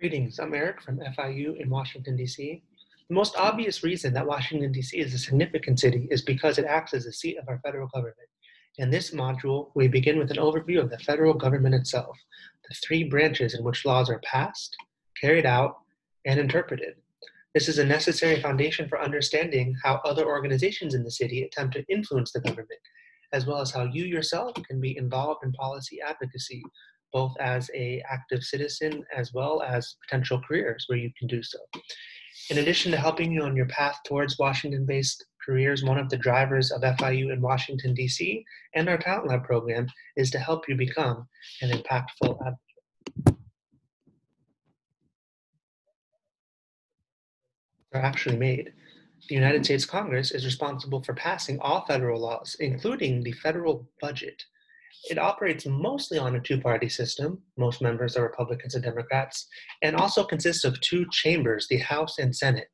Greetings, I'm Eric from FIU in Washington, D.C. The most obvious reason that Washington, D.C. is a significant city is because it acts as the seat of our federal government. In this module, we begin with an overview of the federal government itself, the three branches in which laws are passed, carried out, and interpreted. This is a necessary foundation for understanding how other organizations in the city attempt to influence the government, as well as how you yourself can be involved in policy advocacy both as a active citizen as well as potential careers where you can do so. In addition to helping you on your path towards Washington-based careers, one of the drivers of FIU in Washington, D.C. and our Talent Lab program is to help you become an impactful advocate. Are actually made. The United States Congress is responsible for passing all federal laws, including the federal budget, it operates mostly on a two-party system. Most members are Republicans and Democrats, and also consists of two chambers, the House and Senate.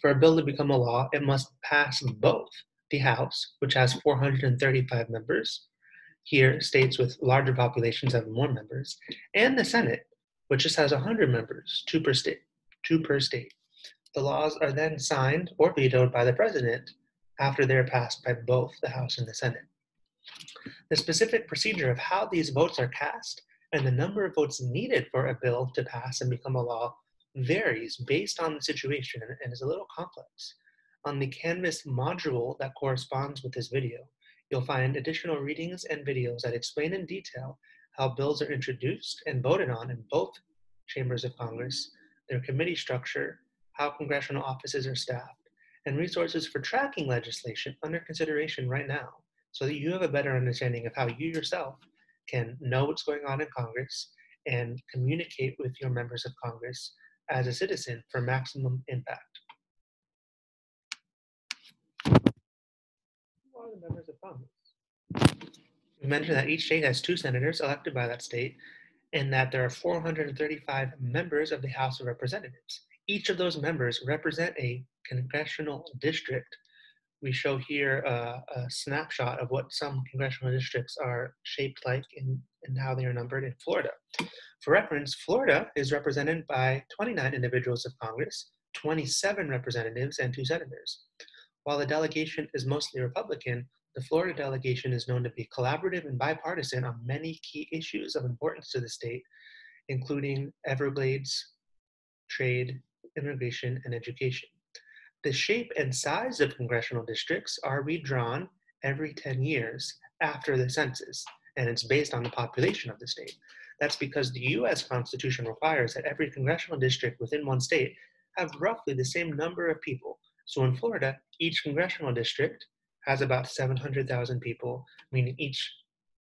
For a bill to become a law, it must pass both the House, which has 435 members, here states with larger populations have more members, and the Senate, which just has 100 members, two per state. Two per state. The laws are then signed or vetoed by the president after they're passed by both the House and the Senate. The specific procedure of how these votes are cast and the number of votes needed for a bill to pass and become a law varies based on the situation and is a little complex. On the Canvas module that corresponds with this video, you'll find additional readings and videos that explain in detail how bills are introduced and voted on in both chambers of Congress, their committee structure, how congressional offices are staffed, and resources for tracking legislation under consideration right now so that you have a better understanding of how you yourself can know what's going on in Congress and communicate with your members of Congress as a citizen for maximum impact. Who are the members of Congress? We mentioned that each state has two senators elected by that state and that there are 435 members of the House of Representatives. Each of those members represent a congressional district we show here a, a, snapshot of what some congressional districts are shaped like and, and how they are numbered in Florida. For reference, Florida is represented by 29 individuals of Congress, 27 representatives, and two senators. While the delegation is mostly Republican, the Florida delegation is known to be collaborative and bipartisan on many key issues of importance to the state, including Everglades, trade, immigration, and education. The shape and size of congressional districts are redrawn every 10 years after the census, and it's based on the population of the state. That's because the US Constitution requires that every congressional district within one state have roughly the same number of people. So in Florida, each congressional district has about 700,000 people, meaning each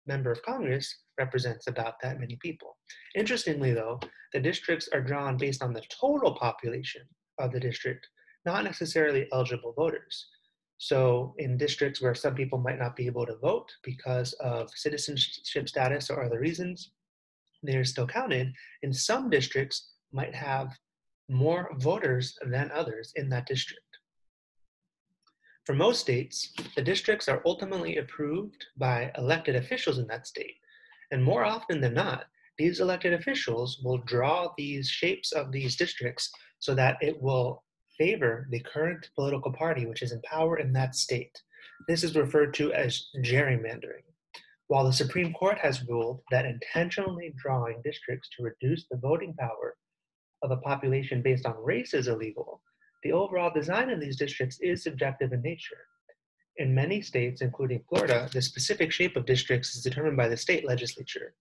member of Congress represents about that many people. Interestingly, though, the districts are drawn based on the total population of the district not necessarily eligible voters. So in districts where some people might not be able to vote because of citizenship status or other reasons, they're still counted. In some districts might have more voters than others in that district. For most states, the districts are ultimately approved by elected officials in that state. And more often than not, these elected officials will draw these shapes of these districts so that it will favor the current political party which is in power in that state. This is referred to as gerrymandering. While the Supreme Court has ruled that intentionally drawing districts to reduce the voting power of a population based on race is illegal, the overall design of these districts is subjective in nature. In many states, including Florida, the specific shape of districts is determined by the state legislature.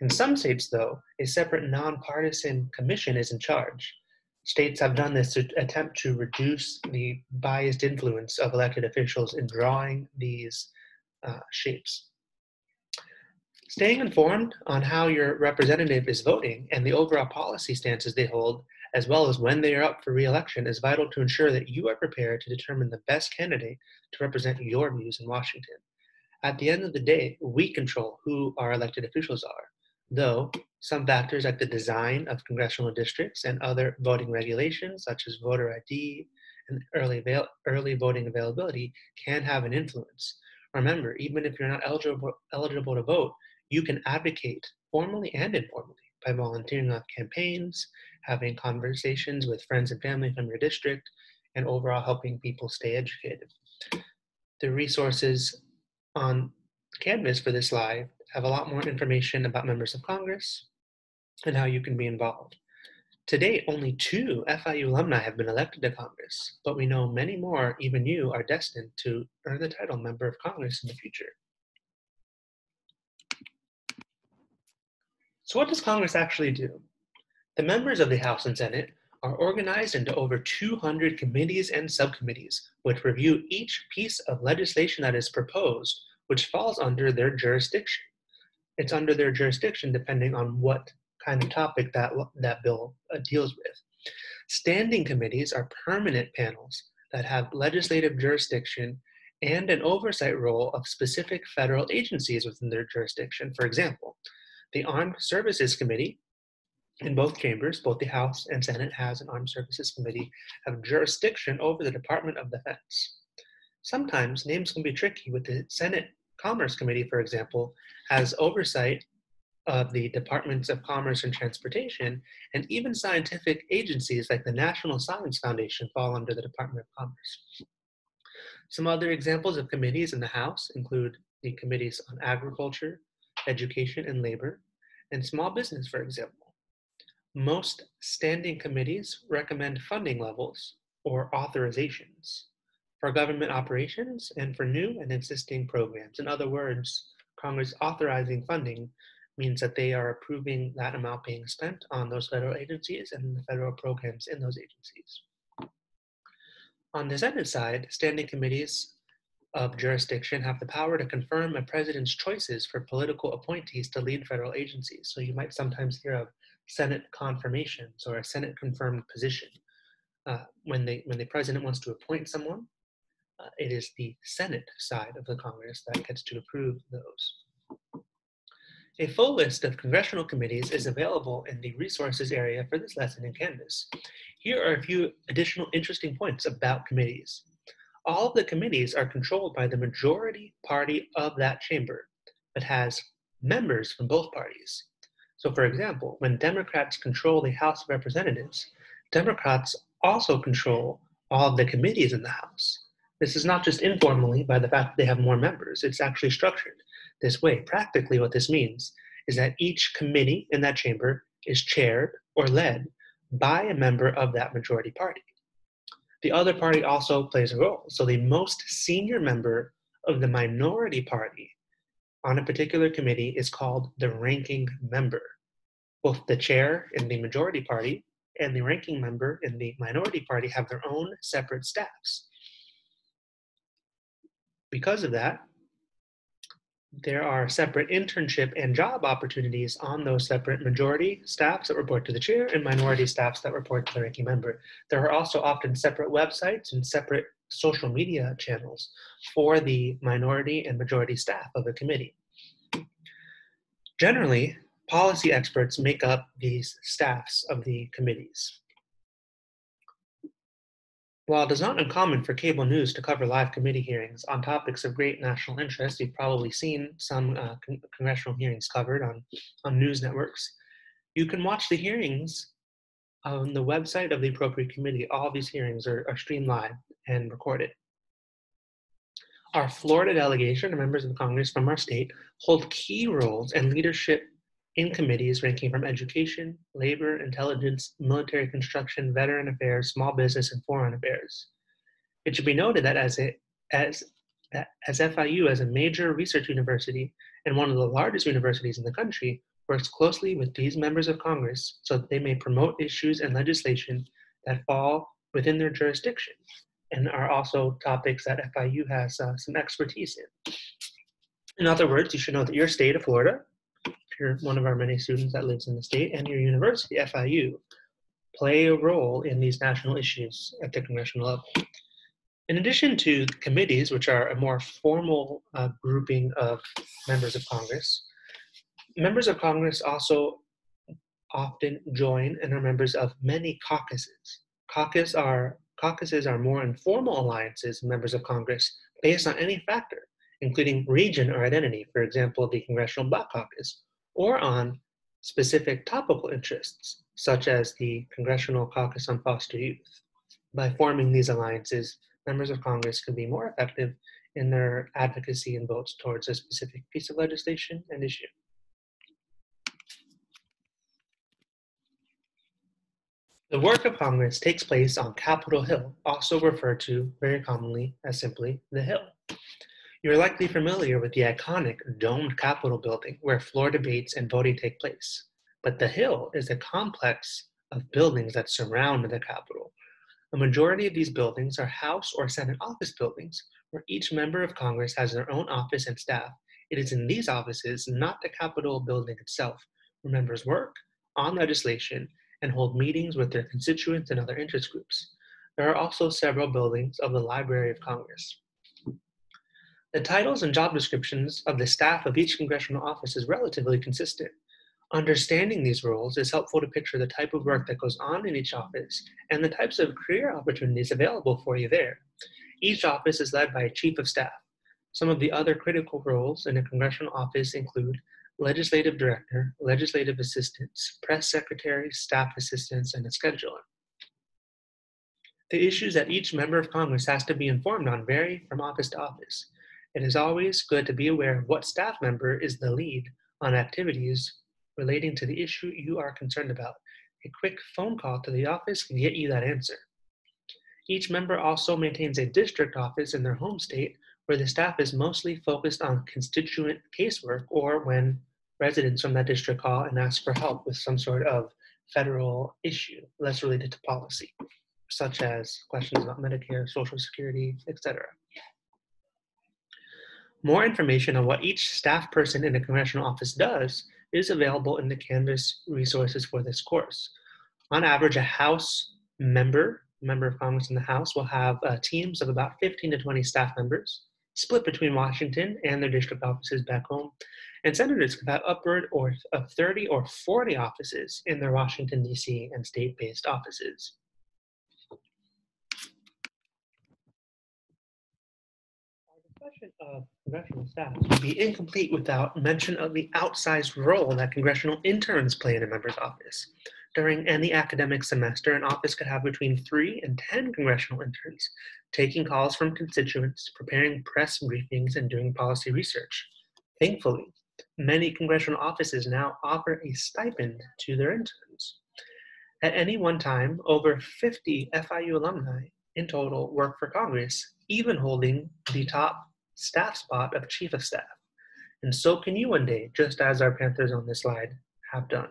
In some states, though, a separate nonpartisan commission is in charge. States have done this to attempt to reduce the biased influence of elected officials in drawing these uh, shapes. Staying informed on how your representative is voting and the overall policy stances they hold, as well as when they are up for reelection, is vital to ensure that you are prepared to determine the best candidate to represent your views in Washington. At the end of the day, we control who our elected officials are, though some factors like the design of congressional districts and other voting regulations, such as voter ID and early, avail- early voting availability, can have an influence. Remember, even if you're not eligible, eligible to vote, you can advocate formally and informally by volunteering on campaigns, having conversations with friends and family from your district, and overall helping people stay educated. The resources on Canvas for this live have a lot more information about members of Congress and how you can be involved. To date, only two FIU alumni have been elected to Congress, but we know many more, even you, are destined to earn the title Member of Congress in the future. So what does Congress actually do? The members of the House and Senate are organized into over 200 committees and subcommittees, which review each piece of legislation that is proposed, which falls under their jurisdiction. It's under their jurisdiction depending on what kind of topic that, that bill uh, deals with. Standing committees are permanent panels that have legislative jurisdiction and an oversight role of specific federal agencies within their jurisdiction. For example, the Armed Services Committee in both chambers, both the House and Senate has an Armed Services Committee, have jurisdiction over the Department of Defense. Sometimes names can be tricky with the Senate Commerce Committee, for example, has oversight of the Departments of Commerce and Transportation, and even scientific agencies like the National Science Foundation fall under the Department of Commerce. Some other examples of committees in the House include the committees on agriculture, education and labor, and small business, for example. Most standing committees recommend funding levels or authorizations for government operations and for new and existing programs. In other words, Congress authorizing funding means that they are approving that amount being spent on those federal agencies and the federal programs in those agencies. On the Senate side, standing committees of jurisdiction have the power to confirm a president's choices for political appointees to lead federal agencies. So you might sometimes hear of Senate confirmations or a Senate confirmed position. Uh, when, they, when the president wants to appoint someone, uh, it is the Senate side of the Congress that gets to approve those. A full list of congressional committees is available in the resources area for this lesson in Canvas. Here are a few additional interesting points about committees. All of the committees are controlled by the majority party of that chamber, but has members from both parties. So for example, when Democrats control the House of Representatives, Democrats also control all of the committees in the House. This is not just informally by the fact that they have more members, it's actually structured this way. Practically, what this means is that each committee in that chamber is chaired or led by a member of that majority party. The other party also plays a role. So the most senior member of the minority party on a particular committee is called the ranking member. Both the chair in the majority party and the ranking member in the minority party have their own separate staffs. Because of that, there are separate internship and job opportunities on those separate majority staffs that report to the chair and minority staffs that report to the ranking member. There are also often separate websites and separate social media channels for the minority and majority staff of a committee. Generally, policy experts make up these staffs of the committees. While it is not uncommon for cable news to cover live committee hearings on topics of great national interest, you've probably seen some uh, con congressional hearings covered on, on news networks. You can watch the hearings on the website of the appropriate committee. All these hearings are, are streamed live and recorded. Our Florida delegation, members of Congress from our state, hold key roles and leadership in committees ranking from education, labor, intelligence, military construction, veteran affairs, small business, and foreign affairs. It should be noted that as, a, as, as FIU, as a major research university and one of the largest universities in the country, works closely with these members of Congress so that they may promote issues and legislation that fall within their jurisdiction and are also topics that FIU has uh, some expertise in. In other words, you should know that your state of Florida you're one of our many students that lives in the state, and your university, FIU, play a role in these national issues at the congressional level. In addition to committees, which are a more formal uh, grouping of members of Congress, members of Congress also often join and are members of many caucuses. Caucus are, caucuses are more informal alliances members of Congress based on any factor, including region or identity, for example, the Congressional Black Caucus, or on specific topical interests, such as the Congressional Caucus on Foster Youth. By forming these alliances, members of Congress can be more effective in their advocacy and votes towards a specific piece of legislation and issue. The work of Congress takes place on Capitol Hill, also referred to very commonly as simply the Hill. You're likely familiar with the iconic domed Capitol building where floor debates and voting take place. But the Hill is a complex of buildings that surround the Capitol. A majority of these buildings are House or Senate office buildings where each member of Congress has their own office and staff. It is in these offices, not the Capitol building itself, where members work on legislation and hold meetings with their constituents and other interest groups. There are also several buildings of the Library of Congress. The titles and job descriptions of the staff of each congressional office is relatively consistent. Understanding these roles is helpful to picture the type of work that goes on in each office and the types of career opportunities available for you there. Each office is led by a chief of staff. Some of the other critical roles in a congressional office include legislative director, legislative assistants, press secretary, staff assistants, and a scheduler. The issues that each member of Congress has to be informed on vary from office to office. It is always good to be aware of what staff member is the lead on activities relating to the issue you are concerned about. A quick phone call to the office can get you that answer. Each member also maintains a district office in their home state where the staff is mostly focused on constituent casework or when residents from that district call and ask for help with some sort of federal issue less related to policy, such as questions about Medicare, Social Security, etc. More information on what each staff person in a congressional office does is available in the Canvas resources for this course. On average, a House member, member of Congress in the House, will have uh, teams of about 15 to 20 staff members split between Washington and their district offices back home. And senators could have upward or of 30 or 40 offices in their Washington, D.C. and state-based offices. Discussion of uh, congressional staff would be incomplete without mention of the outsized role that congressional interns play in a member's office. During any academic semester, an office could have between three and 10 congressional interns, taking calls from constituents, preparing press briefings, and doing policy research. Thankfully, many congressional offices now offer a stipend to their interns. At any one time, over 50 FIU alumni in total work for Congress, even holding the top staff spot of Chief of Staff. And so can you one day, just as our Panthers on this slide have done.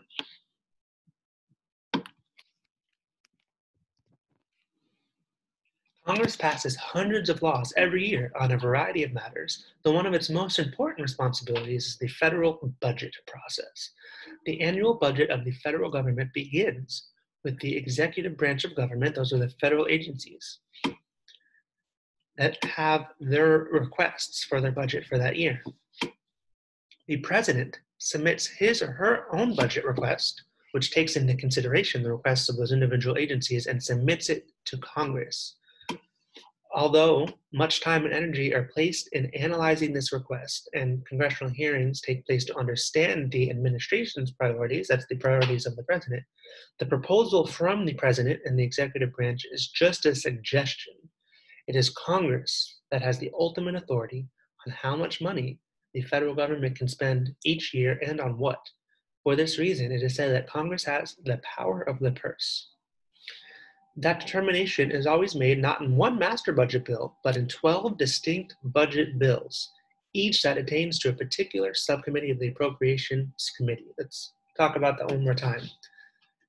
Congress passes hundreds of laws every year on a variety of matters, though one of its most important responsibilities is the federal budget process. The annual budget of the federal government begins with the executive branch of government, those are the federal agencies, that have their requests for their budget for that year. The president submits his or her own budget request, which takes into consideration the requests of those individual agencies and submits it to Congress although much time and energy are placed in analyzing this request and congressional hearings take place to understand the administration's priorities, that's the priorities of the president, the proposal from the president and the executive branch is just a suggestion. It is Congress that has the ultimate authority on how much money the federal government can spend each year and on what. For this reason, it is said that Congress has the power of the purse that determination is always made not in one master budget bill, but in 12 distinct budget bills, each that attains to a particular subcommittee of the Appropriations Committee. Let's talk about that one more time.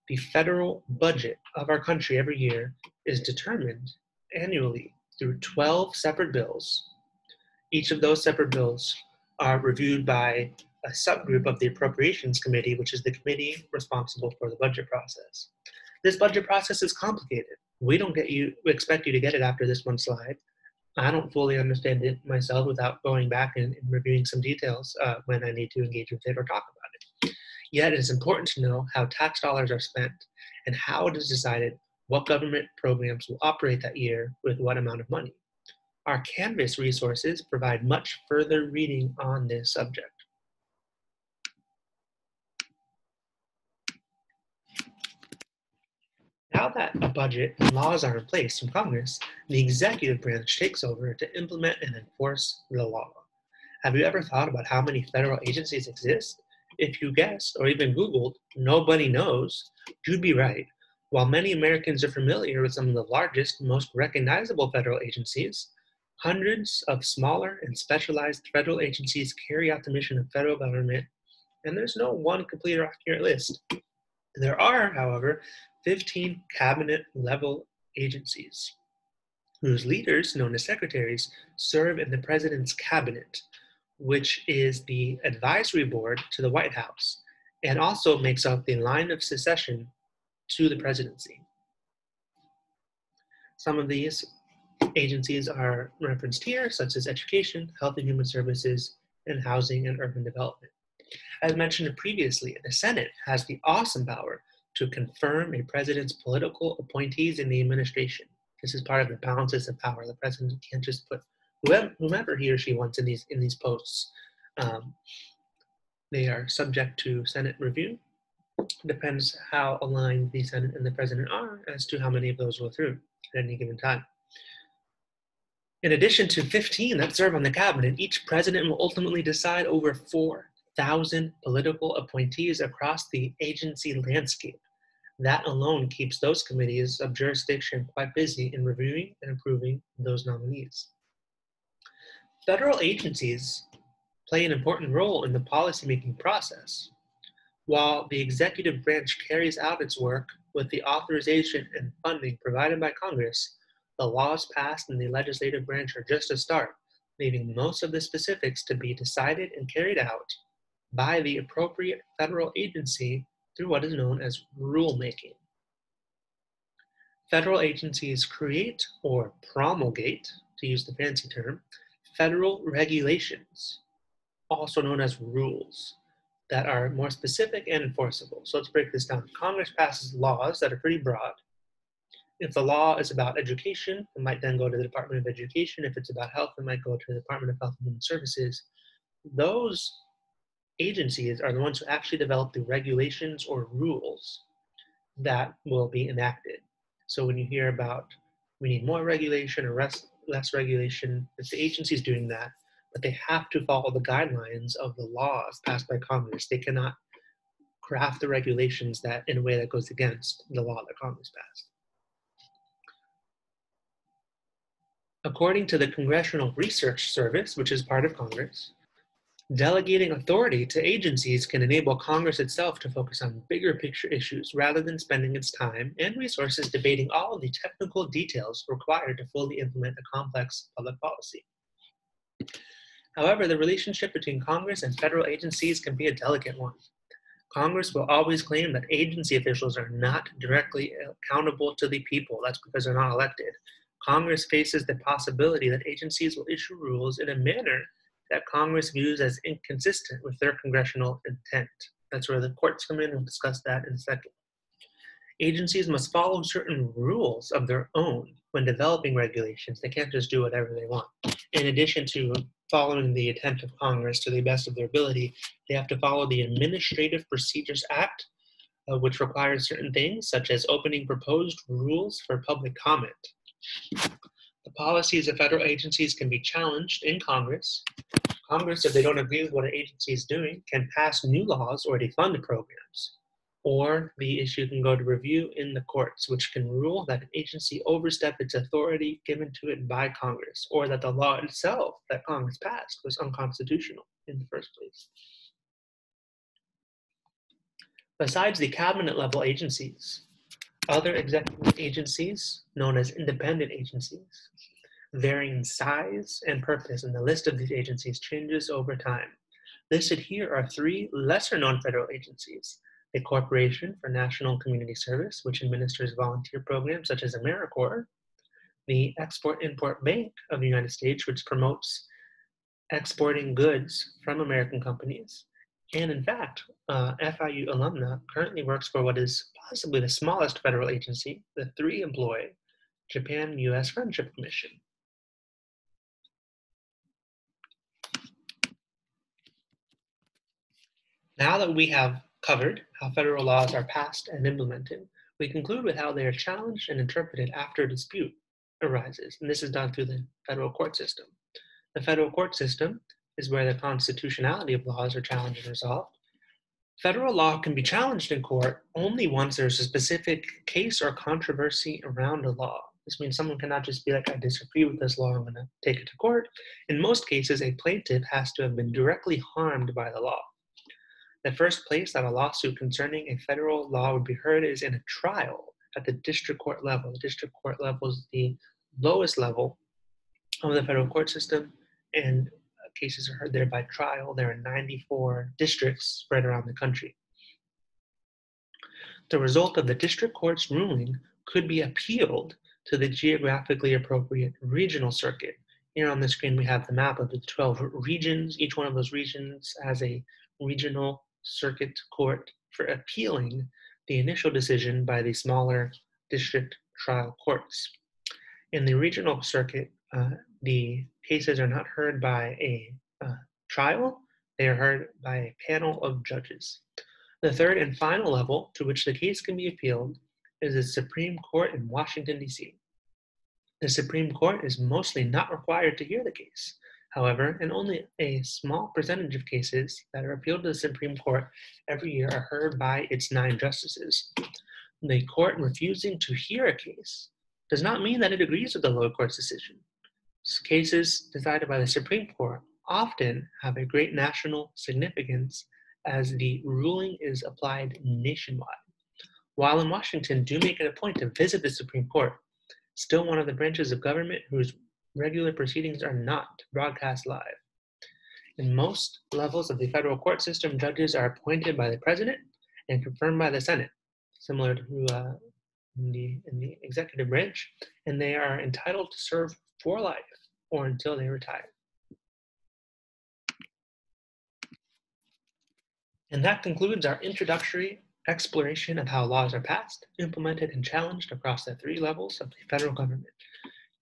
The federal budget of our country every year is determined annually through 12 separate bills. Each of those separate bills are reviewed by a subgroup of the Appropriations Committee, which is the committee responsible for the budget process. This budget process is complicated. We don't get you, we expect you to get it after this one slide. I don't fully understand it myself without going back and, and reviewing some details uh, when I need to engage with it or talk about it. Yet it is important to know how tax dollars are spent and how it is decided what government programs will operate that year with what amount of money. Our Canvas resources provide much further reading on this subject. Now that a budget and laws are in place from Congress, the executive branch takes over to implement and enforce the law. Have you ever thought about how many federal agencies exist? If you guessed or even Googled, nobody knows, you'd be right. While many Americans are familiar with some of the largest, most recognizable federal agencies, hundreds of smaller and specialized federal agencies carry out the mission of federal government, and there's no one complete or accurate list. There are, however, 15 cabinet level agencies whose leaders, known as secretaries, serve in the president's cabinet, which is the advisory board to the White House and also makes up the line of succession to the presidency. Some of these agencies are referenced here, such as education, health and human services, and housing and urban development. As mentioned previously, the Senate has the awesome power to confirm a president's political appointees in the administration. This is part of the balances of power. The president can't just put whomever he or she wants in these in these posts. Um, they are subject to Senate review. Depends how aligned the Senate and the president are as to how many of those go through at any given time. In addition to 15 that serve on the cabinet, each president will ultimately decide over 4,000 political appointees across the agency landscape. That alone keeps those committees of jurisdiction quite busy in reviewing and approving those nominees. Federal agencies play an important role in the policymaking process. While the executive branch carries out its work with the authorization and funding provided by Congress, the laws passed in the legislative branch are just a start, leaving most of the specifics to be decided and carried out by the appropriate federal agency through what is known as rulemaking. Federal agencies create or promulgate, to use the fancy term, federal regulations, also known as rules, that are more specific and enforceable. So let's break this down. Congress passes laws that are pretty broad. If the law is about education, it might then go to the Department of Education. If it's about health, it might go to the Department of Health and Human Services. Those agencies are the ones who actually develop the regulations or rules that will be enacted. So when you hear about we need more regulation or less, less regulation, it's the agencies doing that, but they have to follow the guidelines of the laws passed by Congress. They cannot craft the regulations that in a way that goes against the law that Congress passed. According to the Congressional Research Service, which is part of Congress, Delegating authority to agencies can enable Congress itself to focus on bigger picture issues rather than spending its time and resources debating all the technical details required to fully implement a complex public policy. However, the relationship between Congress and federal agencies can be a delicate one. Congress will always claim that agency officials are not directly accountable to the people. That's because they're not elected. Congress faces the possibility that agencies will issue rules in a manner that Congress views as inconsistent with their congressional intent. That's where the courts come in. We'll discuss that in a second. Agencies must follow certain rules of their own when developing regulations. They can't just do whatever they want. In addition to following the intent of Congress to the best of their ability, they have to follow the Administrative Procedures Act, uh, which requires certain things, such as opening proposed rules for public comment. The policies of federal agencies can be challenged in Congress. Congress, if they don't agree with what an agency is doing, can pass new laws or defund programs. Or the issue can go to review in the courts, which can rule that an agency overstepped its authority given to it by Congress, or that the law itself that Congress passed was unconstitutional in the first place. Besides the cabinet level agencies, other executive agencies, known as independent agencies, varying in size and purpose, and the list of these agencies changes over time. Listed here are three lesser known federal agencies the Corporation for National Community Service, which administers volunteer programs such as AmeriCorps, the Export Import Bank of the United States, which promotes exporting goods from American companies, and in fact, uh, FIU alumna currently works for what is possibly the smallest federal agency, the three employee Japan US Friendship Commission. Now that we have covered how federal laws are passed and implemented, we conclude with how they are challenged and interpreted after a dispute arises, and this is done through the federal court system. The federal court system is where the constitutionality of laws are challenged and resolved. Federal law can be challenged in court only once there's a specific case or controversy around a law. This means someone cannot just be like, I disagree with this law, I'm going to take it to court. In most cases, a plaintiff has to have been directly harmed by the law. The first place that a lawsuit concerning a federal law would be heard is in a trial at the district court level. The district court level is the lowest level of the federal court system, and uh, cases are heard there by trial. There are 94 districts spread around the country. The result of the district court's ruling could be appealed to the geographically appropriate regional circuit. Here on the screen, we have the map of the 12 regions. Each one of those regions has a regional circuit court for appealing the initial decision by the smaller district trial courts. In the regional circuit, uh, the cases are not heard by a uh, trial, they are heard by a panel of judges. The third and final level to which the case can be appealed is the Supreme Court in Washington, D.C. The Supreme Court is mostly not required to hear the case. However, and only a small percentage of cases that are appealed to the Supreme Court every year are heard by its nine justices. The court refusing to hear a case does not mean that it agrees with the lower court's decision. Cases decided by the Supreme Court often have a great national significance as the ruling is applied nationwide. While in Washington do make it a point to visit the Supreme Court, still one of the branches of government whose regular proceedings are not broadcast live. In most levels of the federal court system, judges are appointed by the president and confirmed by the Senate, similar to uh, in the, in the executive branch, and they are entitled to serve for life or until they retire. And that concludes our introductory exploration of how laws are passed, implemented, and challenged across the three levels of the federal government.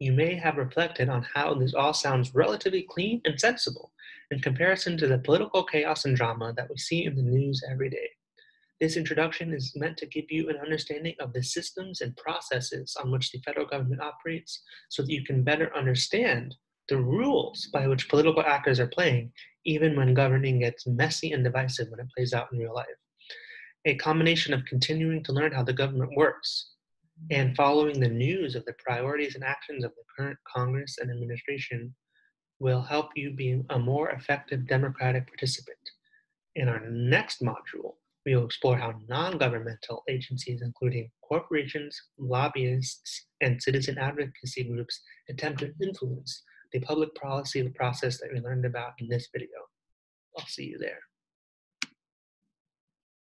You may have reflected on how this all sounds relatively clean and sensible in comparison to the political chaos and drama that we see in the news every day. This introduction is meant to give you an understanding of the systems and processes on which the federal government operates so that you can better understand the rules by which political actors are playing, even when governing gets messy and divisive when it plays out in real life. A combination of continuing to learn how the government works and following the news of the priorities and actions of the current Congress and administration will help you be a more effective democratic participant. In our next module, we will explore how non-governmental agencies, including corporations, lobbyists, and citizen advocacy groups, attempt to influence the public policy process that we learned about in this video. I'll see you there.